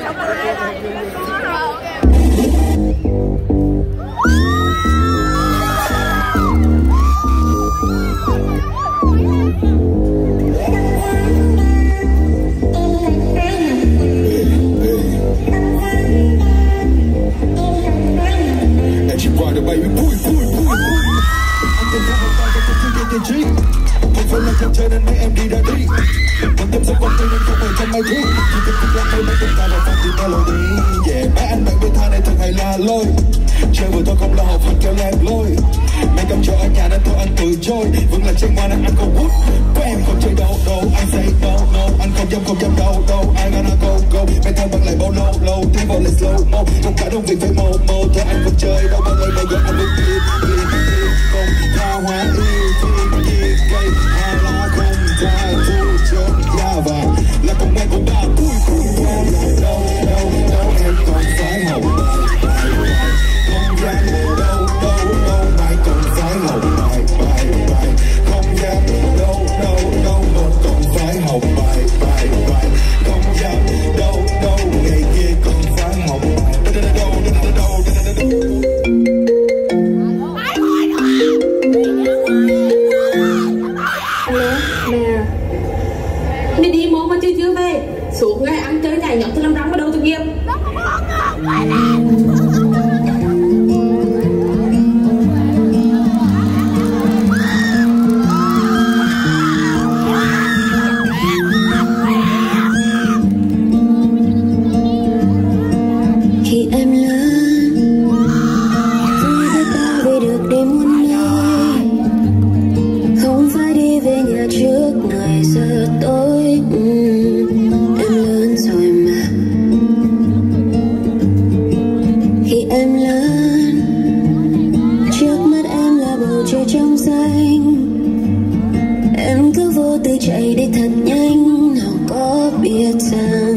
Không phải là không chơi nên mấy em đi đã đi Còn tâm sự quan tâm nên không phải trong mấy thứ Chỉ cần Trên ngoài anh còn hút Có em không chơi đâu đâu, Anh say no no. Anh không dám không dám đâu đâu, Ai gonna go go. Bên theo bằng lại bao lâu lâu thế vào lại slow mo. Trong cả đông việc phải mô mô Thôi anh không chơi đâu Bao lâu bây giờ anh mới biết biết. Chơi nhảy nhót thứ làm răng vào đầu tôi nghiệp trong xanh em cứ vô tư chạy đi thật nhanh nào có biết rằng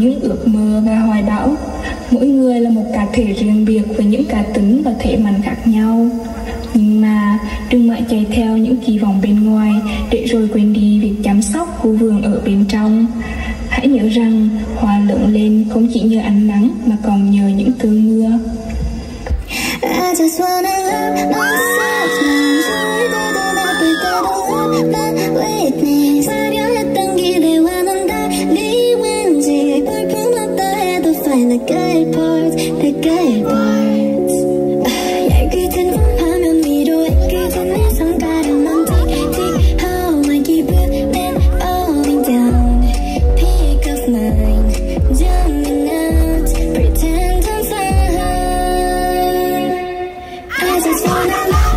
những ước mơ và hoài bão. Mỗi người là một cá thể riêng biệt với những cá tính và thể mạnh khác nhau. Nhưng mà, đừng mãi chạy theo những kỳ vọng bên ngoài để rồi quên đi việc chăm sóc khu vườn ở bên trong. Hãy nhớ rằng, hoa lớn lên không chỉ nhờ ánh nắng mà còn nhờ những cơn mưa. I just wanna love myself just wanna love.